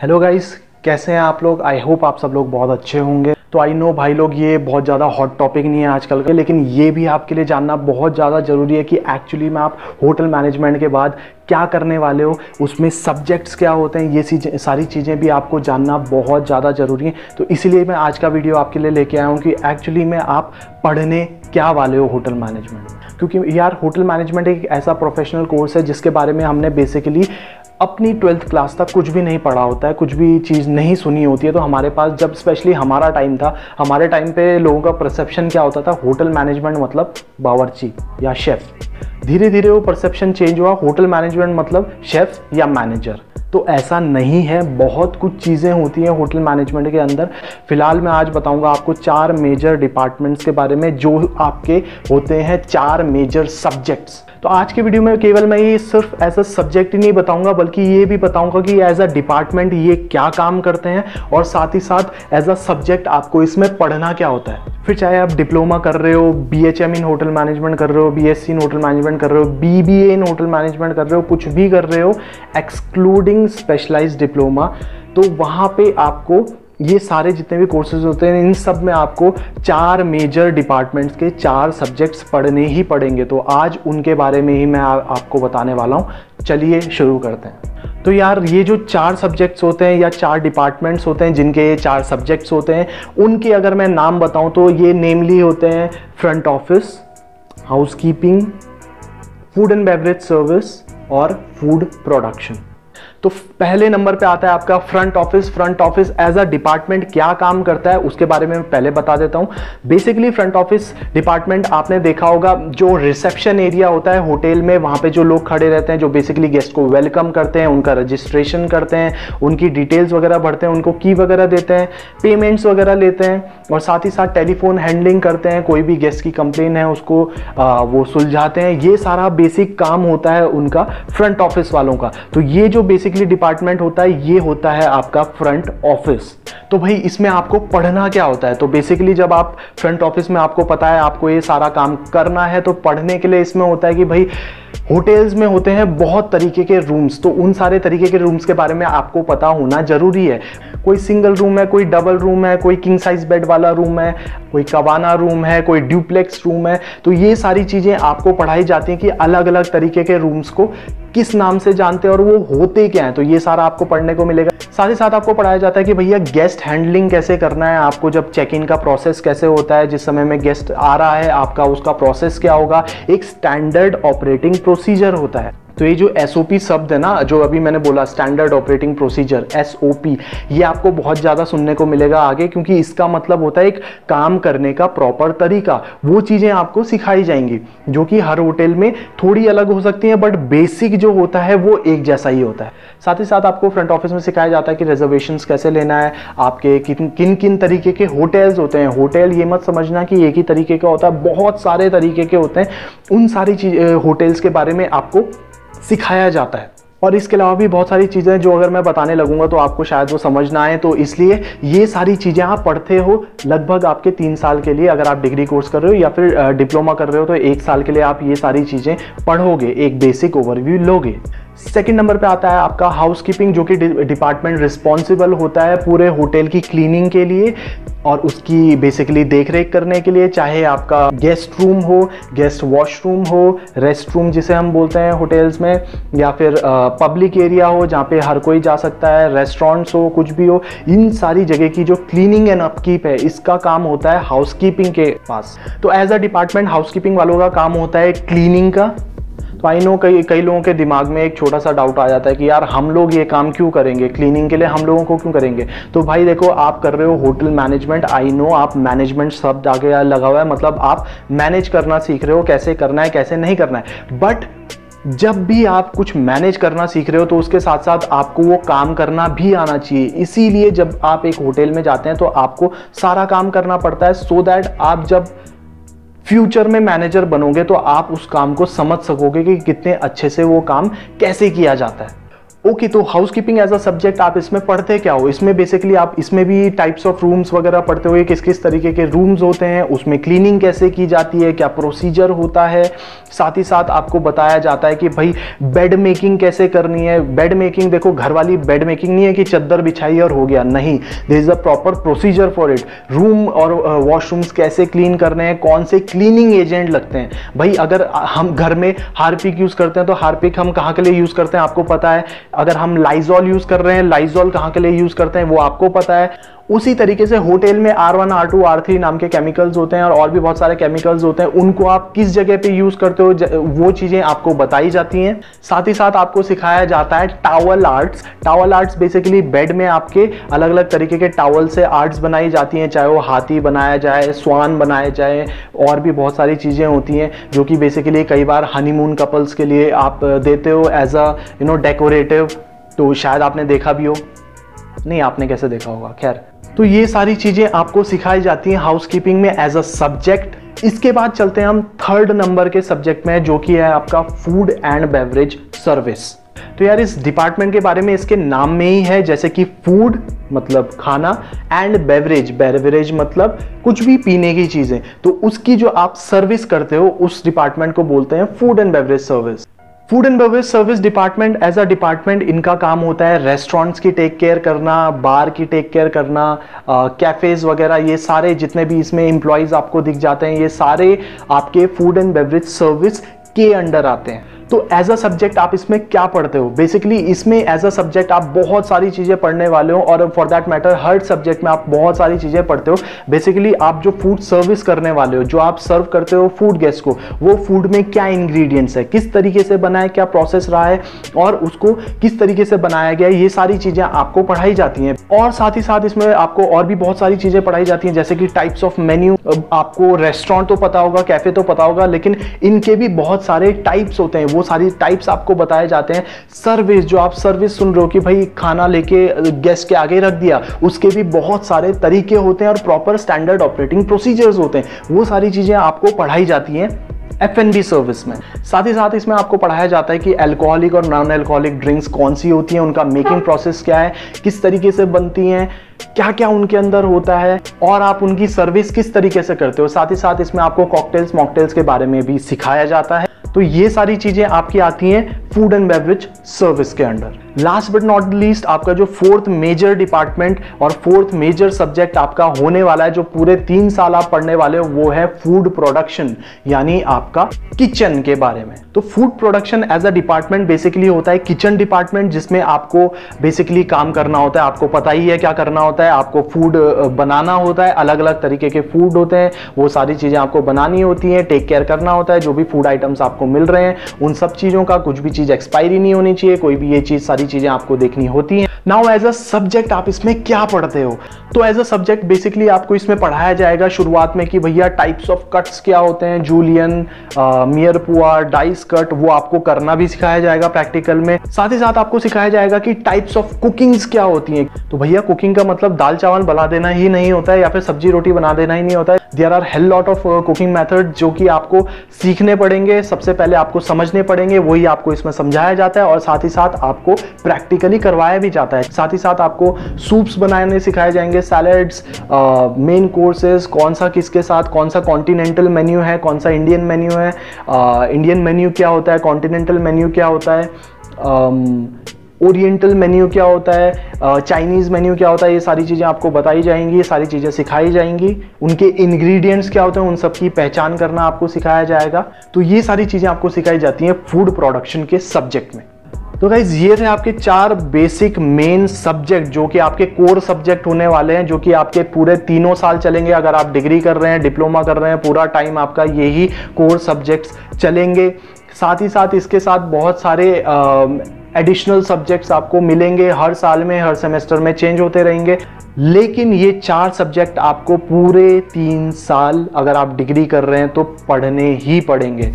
Hello guys कैसे हैं आप लोग? आई होप आप सब लोग बहुत अच्छे होंगे। तो आई नो भाई लोग, ये बहुत ज़्यादा हॉट टॉपिक नहीं है आजकल का, लेकिन ये भी आपके लिए जानना बहुत ज़्यादा ज़रूरी है कि एक्चुअली में आप होटल मैनेजमेंट के बाद क्या करने वाले हो, उसमें सब्जेक्ट्स क्या होते हैं, ये सारी चीज़ें भी आपको जानना बहुत ज़्यादा ज़रूरी है। तो इसीलिए मैं आज का वीडियो आपके लिए लेके आया हूँ कि एक्चुअली में आप पढ़ने क्या वाले हो होटल मैनेजमेंट क्योंकि यार होटल मैनेजमेंट एक ऐसा प्रोफेशनल कोर्स है जिसके बारे में हमने बेसिकली अपनी ट्वेल्थ क्लास तक कुछ भी नहीं पढ़ा होता है, कुछ भी चीज़ नहीं सुनी होती है तो हमारे पास जब स्पेशली हमारा टाइम था, हमारे टाइम पे लोगों का परसेप्शन क्या होता था? होटल मैनेजमेंट मतलब बावर्ची या शेफ़ धीरे धीरे वो परसेप्शन चेंज हुआ। होटल मैनेजमेंट मतलब शेफ़ या मैनेजर तो ऐसा नहीं है, बहुत कुछ चीज़ें होती हैं होटल मैनेजमेंट के अंदर। फ़िलहाल मैं आज बताऊँगा आपको चार मेजर डिपार्टमेंट्स के बारे में, जो आपके होते हैं चार मेजर सब्जेक्ट्स। तो आज के वीडियो में केवल मैं ये सिर्फ़ एज अ सब्जेक्ट ही नहीं बताऊँगा, बल्कि ये भी बताऊँगा कि एज अ डिपार्टमेंट ये क्या काम करते हैं और साथ ही साथ एज अ सब्जेक्ट आपको इसमें पढ़ना क्या होता है। फिर चाहे आप डिप्लोमा कर रहे हो B H M in hotel management कर रहे हो B S C in hotel management कर रहे हो B B A in hotel management कर रहे हो, कुछ भी कर रहे हो एक्सक्लूडिंग स्पेशलाइज डिप्लोमा तो वहाँ पे आपको ये सारे जितने भी कोर्सेज होते हैं इन सब में आपको चार मेजर डिपार्टमेंट्स के चार सब्जेक्ट्स पढ़ने ही पड़ेंगे। तो आज उनके बारे में ही मैं आ, आपको बताने वाला हूँ। चलिए शुरू करते हैं। तो यार ये जो चार सब्जेक्ट्स होते हैं या चार डिपार्टमेंट्स होते हैं जिनके ये चार सब्जेक्ट्स होते हैं उनके अगर मैं नाम बताऊँ तो ये नेमली होते हैं front office house food and beverage service और फ़ूड प्रोडक्शन तो पहले नंबर पे आता है आपका front office front office as a department क्या काम करता है उसके बारे में मैं पहले बता देता हूँ। बेसिकली फ्रंट ऑफ़िस डिपार्टमेंट आपने देखा होगा जो रिसेप्शन एरिया होता है होटल में वहाँ पे जो लोग खड़े रहते हैं जो बेसिकली गेस्ट को वेलकम करते हैं उनका रजिस्ट्रेशन करते हैं उनकी डिटेल्स वगैरह भरते हैं उनको की वगैरह देते हैं पेमेंट्स वगैरह लेते हैं और साथ ही साथ टेलीफोन हैंडलिंग करते हैं कोई भी गेस्ट की कंप्लेन है उसको आ, वो सुलझाते हैं। ये सारा बेसिक काम होता है उनका फ्रंट ऑफ़िस वालों का। तो ये जो बेसिक बेसिकली डिपार्टमेंट होता है, ये होता है आपका फ्रंट ऑफ़िस तो भाई, इसमें आपको पढ़ना क्या होता है? तो बेसिकली जब आप फ्रंट ऑफ़िस में आपको पता है, आपको ये सारा काम करना है तो पढ़ने के लिए इसमें होता है कि भाई होटल्स में होते हैं बहुत तरीके के रूम्स तो उन सारे तरीके के रूम्स के बारे में आपको पता होना ज़रूरी है। कोई सिंगल रूम है, कोई डबल रूम है, कोई किंग साइज़ बेड वाला रूम है, कोई कबाना रूम है, कोई ड्यूप्लेक्स रूम है तो ये सारी चीज़ें आपको पढ़ाई जाती हैं कि अलग अलग तरीके के रूम्स को किस नाम से जानते हैं और वो होते क्या हैं। तो ये सारा आपको पढ़ने को मिलेगा। साथ ही साथ आपको पढ़ाया जाता है कि भैया गेस्ट हैंडलिंग कैसे करना है, आपको जब चेक इन का प्रोसेस कैसे होता है, जिस समय में गेस्ट आ रहा है, आपका उसका प्रोसेस क्या होगा। एक स्टैंडर्ड ऑपरेटिंग प्रोसीजर होता है। तो ये जो एसओपी शब्द है ना, जो अभी मैंने बोला स्टैंडर्ड ऑपरेटिंग प्रोसीजर एसओपी ये आपको बहुत ज़्यादा सुनने को मिलेगा आगे, क्योंकि इसका मतलब होता है एक काम करने का प्रॉपर तरीका। वो चीज़ें आपको सिखाई जाएँगी, जो कि हर होटल में थोड़ी अलग हो सकती हैं बट बेसिक जो होता है, वो एक जैसा ही होता है। साथ ही साथ आपको फ्रंट ऑफ़िस में सिखाया जाता है कि रिजर्वेशन कैसे लेना है, आपके किन किन किन तरीके के होटल्स होते हैं। होटल ये मत समझना कि एक ही तरीके का होता है, बहुत सारे तरीके के होते हैं। उन सारी चीज़ होटल्स के बारे में आपको सिखाया जाता है। और इसके अलावा भी बहुत सारी चीज़ें जो अगर मैं बताने लगूँगा तो आपको शायद वो समझ ना आए तो इसलिए ये सारी चीज़ें आप पढ़ते हो लगभग आपके तीन साल के लिए, अगर आप डिग्री कोर्स कर रहे हो या फिर डिप्लोमा कर रहे हो तो एक साल के लिए आप ये सारी चीज़ें पढ़ोगे, एक बेसिक ओवरव्यू लोगे। सेकंड नंबर पे आता है आपका हाउस कीपिंग जो कि डिपार्टमेंट रिस्पॉन्सिबल होता है पूरे होटल की क्लीनिंग के लिए और उसकी बेसिकली देख रेख करने के लिए, चाहे आपका गेस्ट रूम हो गेस्ट वॉशरूम हो रेस्ट रूम जिसे हम बोलते हैं होटल्स में, या फिर पब्लिक एरिया हो जहाँ पे हर कोई जा सकता है रेस्टोरेंट्स हो, कुछ भी हो, इन सारी जगह की जो क्लीनिंग एंड अपकीप है, इसका काम होता है हाउस कीपिंग के पास। तो एज अ डिपार्टमेंट हाउस वालों का काम होता है क्लीनिंग का। आई नो कई कई लोगों के दिमाग में एक छोटा सा डाउट आ जाता है कि यार हम लोग ये काम क्यों करेंगे? क्लीनिंग के लिए हम लोगों को क्यों करेंगे? तो भाई देखो, आप कर रहे हो होटल मैनेजमेंट आई नो आप मैनेजमेंट शब्द आगे लगा हुआ है मतलब आप मैनेज करना सीख रहे हो, कैसे करना है, कैसे नहीं करना है। बट जब भी आप कुछ मैनेज करना सीख रहे हो तो उसके साथ साथ आपको वो काम करना भी आना चाहिए। इसीलिए जब आप एक होटल में जाते हैं तो आपको सारा काम करना पड़ता है सो so दैट आप जब फ्यूचर में मैनेजर बनोगे तो आप उस काम को समझ सकोगे कि कितने अच्छे से वो काम कैसे किया जाता है। ओके तो housekeeping as a subject आप इसमें पढ़ते क्या हो? इसमें बेसिकली आप, इसमें भी टाइप्स ऑफ़ रूम्स वगैरह पढ़ते हुए किस किस तरीके के रूम्स होते हैं, उसमें क्लीनिंग कैसे की जाती है, क्या प्रोसीजर होता है? साथ ही साथ आपको बताया जाता है कि भाई बेड मेकिंग कैसे करनी है? बेड मेकिंग देखो घर वाली बेड मेकिंग नहीं है कि चद्दर बिछाई और हो गया, नहीं। This is a proper procedure for it room और वॉशरूम्स कैसे क्लीन करने हैं? कौन से क्लीनिंग एजेंट लगते हैं? भाई, अगर हम घर में हार्पिक यूज़ करते हैं तो हार्पिक हम कहाँ के लिए यूज़ करते हैं? आपको पता है अगर हम लाइजॉल यूज़ कर रहे हैं लाइजॉल कहाँ के लिए यूज़ करते हैं, वो आपको पता है। उसी तरीके से होटल में R one R two R three नाम के केमिकल्स होते हैं और और भी बहुत सारे केमिकल्स होते हैं। उनको आप किस जगह पे यूज़ करते हो वो चीज़ें आपको बताई जाती हैं। साथ ही साथ आपको सिखाया जाता है towel arts towel arts basically bed में आपके अलग अलग तरीके के टावल से आर्ट्स बनाई जाती हैं, चाहे वो हाथी बनाया जाए, स्वान बनाया जाए, और भी बहुत सारी चीज़ें होती हैं, जो कि बेसिकली कई बार हनीमून कपल्स के लिए आप देते हो as a you know decorative तो शायद आपने देखा भी हो। नहीं, आपने कैसे देखा होगा? खैर तो ये सारी चीज़ें आपको सिखाई जाती हैं हाउस कीपिंग में एज अ सब्जेक्ट इसके बाद चलते हैं हम थर्ड नंबर के सब्जेक्ट में, जो कि है आपका फ़ूड एंड बेवरेज सर्विस तो यार, इस डिपार्टमेंट के बारे में इसके नाम में ही है, जैसे कि फ़ूड मतलब खाना एंड बेवरेज बेवरेज मतलब कुछ भी पीने की चीज़ें। तो उसकी जो आप सर्विस करते हो, उस डिपार्टमेंट को बोलते हैं food and beverage service food and beverage service department as a department इनका काम होता है रेस्टोरेंट्स की टेक केयर करना बार की टेक केयर करना कैफेज वगैरह, ये सारे जितने भी इसमें एम्प्लॉयज़ आपको दिख जाते हैं, ये सारे आपके फ़ूड एंड बेवरेज सर्विस के अंडर आते हैं। तो एज अ सब्जेक्ट आप इसमें क्या पढ़ते हो? बेसिकली इसमें एज अ सब्जेक्ट आप बहुत सारी चीज़ें पढ़ने वाले हो और फॉर दैट मैटर हर सब्जेक्ट में आप बहुत सारी चीज़ें पढ़ते हो। बेसिकली आप जो फ़ूड सर्विस करने वाले हो, जो आप सर्व करते हो फ़ूड गेस्ट को, वो फ़ूड में क्या इंग्रेडिएंट्स है? किस तरीके से बना है क्या प्रोसेस रहा है? और उसको किस तरीके से बनाया गया है? ये सारी चीज़ें आपको पढ़ाई जाती हैं। और साथ ही साथ इसमें आपको और भी बहुत सारी चीज़ें पढ़ाई जाती हैं, जैसे कि टाइप्स ऑफ़ मेन्यू आपको रेस्टोरेंट तो पता होगा कैफ़े तो पता होगा, लेकिन इनके भी बहुत सारे टाइप्स होते हैं। वो सारी टाइप्स आपको बताए जाते हैं। सर्विस जो आप सर्विस सुन रहे हो कि भाई खाना लेके गेस्ट के आगे रख दिया, उसके भी बहुत सारे तरीके होते हैं और प्रॉपर स्टैंडर्ड ऑपरेटिंग प्रोसीजर्स होते हैं। वो सारी चीज़ें आपको पढ़ाई जाती हैं एफ़ एन बी सर्विस में। साथ ही साथ इसमें आपको पढ़ाया जाता है कि अल्कोहलिक और नॉन अल्कोहलिक ड्रिंक्स कौन सी होती हैं, उनका मेकिंग प्रोसेस क्या है, किस तरीके से बनती हैं क्या क्या उनके अंदर होता है, और आप उनकी सर्विस किस तरीके से करते हो। साथ ही साथ इसमें आपको कॉकटेल्स मॉकटेल्स के बारे में भी सिखाया जाता है। तो ये सारी चीज़ें आपकी आती हैं। फ़ूड एंड बेवरेज सर्विस के under. Last but not least आपका जो फोर्थ मेजर डिपार्टमेंट और फोर्थ मेजर सब्जेक्ट आपका होने वाला है, जो पूरे तीन साल आप पढ़ने वाले हो, वो है फ़ूड प्रोडक्शन यानी आपका किचन के बारे में। तो food production as a department basically होता है किचन डिपार्टमेंट जिसमें आपको बेसिकली काम करना होता है, आपको पता ही है क्या करना होता है, आपको फ़ूड बनाना होता है अलग अलग तरीके के फ़ूड होते हैं, वो सारी चीज़ें आपको बनानी होती हैं टेक केयर करना होता है, जो भी फ़ूड आइटम्स आपको मिल रहे हैं, उन सब चीज़ों का कुछ भी चीज़ एक्सपायरी नहीं होनी चाहिए, कोई भी ये चीज़, सारी चीज़ें आपको देखनी होती है। नाउ एज अ सब्जेक्ट आप इसमें क्या पढ़ते हो? तो एज अ सब्जेक्ट बेसिकली आपको इसमें पढ़ाया जाएगा शुरुआत में कि भैया टाइप्स ऑफ़ कट्स क्या होते हैं जूलियन मियर पुआ डाइस कट वो आपको करना भी सिखाया जाएगा प्रैक्टिकल में। साथ ही साथ आपको सिखाया जाएगा कि टाइप्स ऑफ़ कुकिंग्स क्या होती हैं। तो भैया कुकिंग का मतलब दाल चावल बना देना ही नहीं होता है या फिर सब्ज़ी रोटी बना देना ही नहीं होता है। There are hell lot of cooking method जो कि आपको सीखने पड़ेंगे, सबसे पहले आपको समझने पड़ेंगे, वही आपको इसमें समझाया जाता है और साथ ही साथ आपको प्रैक्टिकली करवाया भी जाता है। साथ ही साथ आपको सूप्स बनाने सिखाए जाएँगे सैलड्स मेन कोर्सेज कौन सा किसके साथ कौन सा कॉन्टिनेंटल मेन्यू है कौन सा इंडियन मेन्यू है इंडियन uh, मेन्यू क्या होता है कॉन्टिनेंटल मेन्यू क्या होता है ओरिएंटल um, मेन्यू क्या होता है चाइनीज़ uh, मेन्यू क्या होता है ये सारी चीज़ें आपको बताई जाएँगी ये सारी चीज़ें सिखाई जाएँगी। उनके इंग्रेडिएंट्स क्या होते हैं उन सब की पहचान करना आपको सिखाया जाएगा। तो ये सारी चीज़ें आपको सिखाई जाती हैं फ़ूड प्रोडक्शन के सब्जेक्ट में। तो गाइज़ ये थे आपके चार बेसिक मेन सब्जेक्ट जो कि आपके कोर सब्जेक्ट होने वाले हैं, जो कि आपके पूरे तीनों साल चलेंगे। अगर आप डिग्री कर रहे हैं डिप्लोमा कर रहे हैं, पूरा टाइम आपका यही कोर सब्जेक्ट्स चलेंगे। साथ ही साथ इसके साथ बहुत सारे एडिशनल सब्जेक्ट्स आपको मिलेंगे। हर साल में, हर सेमेस्टर में चेंज होते रहेंगे। लेकिन ये चार सब्जेक्ट आपको पूरे तीन साल अगर आप डिग्री कर रहे हैं तो पढ़ने ही पड़ेंगे।